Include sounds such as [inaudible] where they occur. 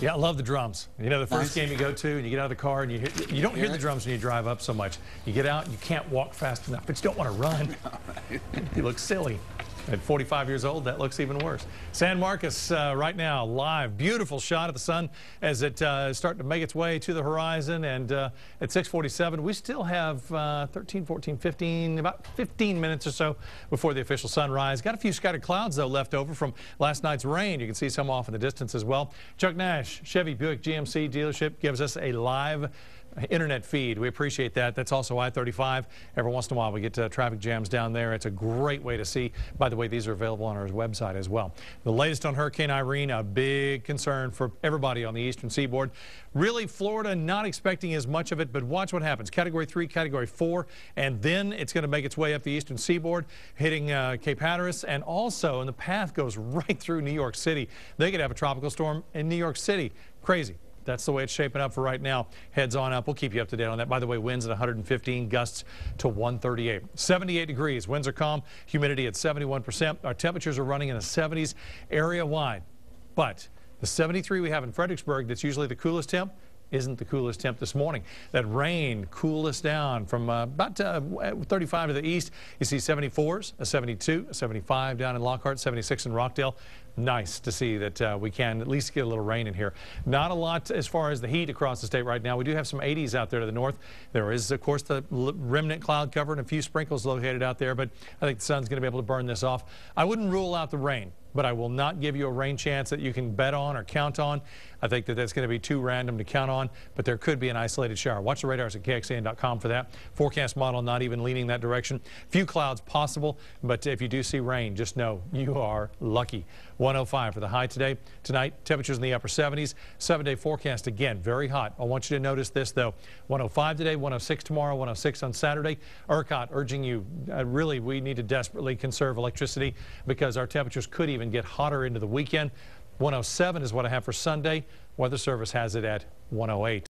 Yeah, I love the drums. You know, the first Nice. game you go to and you get out of the car and you hear, you don't hear Hear the drums when you drive up so much. You get out, and you can't walk fast enough, but you don't want to run. [laughs] [laughs] you look silly. At 45 years old, that looks even worse. San Marcos uh, right now, live. Beautiful shot of the sun as it uh, is starting to make its way to the horizon. And uh, at 647, we still have uh, 13, 14, 15, about 15 minutes or so before the official sunrise. Got a few scattered clouds, though, left over from last night's rain. You can see some off in the distance as well. Chuck Nash, Chevy Buick GMC dealership, gives us a live internet feed. We appreciate that. That's also I-35. Every once in a while, we get uh, traffic jams down there. It's a great way to see. By the way, these are available on our website as well. The latest on Hurricane Irene, a big concern for everybody on the eastern seaboard. Really, Florida not expecting as much of it, but watch what happens. Category 3, Category 4, and then it's going to make its way up the eastern seaboard, hitting uh, Cape Hatteras, and also, and the path goes [laughs] right through New York City. They could have a tropical storm in New York City. Crazy. That's the way it's shaping up for right now. Heads on up. We'll keep you up to date on that. By the way, winds at 115, gusts to 138. 78 degrees. Winds are calm. Humidity at 71%. Our temperatures are running in the 70s area wide. But the 73 we have in Fredericksburg, that's usually the coolest temp, isn't the coolest temp this morning. That rain cooled us down from uh, about uh, 35 to the east. You see 74s, a 72, a 75 down in Lockhart, 76 in Rockdale. Nice to see that uh, we can at least get a little rain in here. Not a lot as far as the heat across the state right now. We do have some 80s out there to the north. There is, of course, the remnant cloud cover and a few sprinkles located out there, but I think the sun's going to be able to burn this off. I wouldn't rule out the rain but I will not give you a rain chance that you can bet on or count on. I think that that's going to be too random to count on, but there could be an isolated shower. Watch the radars at KXAN.com for that. Forecast model not even leaning that direction. Few clouds possible, but if you do see rain, just know you are lucky. 105 for the high today. Tonight, temperatures in the upper 70s. Seven-day forecast again, very hot. I want you to notice this though. 105 today, 106 tomorrow, 106 on Saturday. ERCOT urging you, uh, really, we need to desperately conserve electricity because our temperatures could even get hotter into the weekend. 107 is what I have for Sunday. Weather Service has it at 108.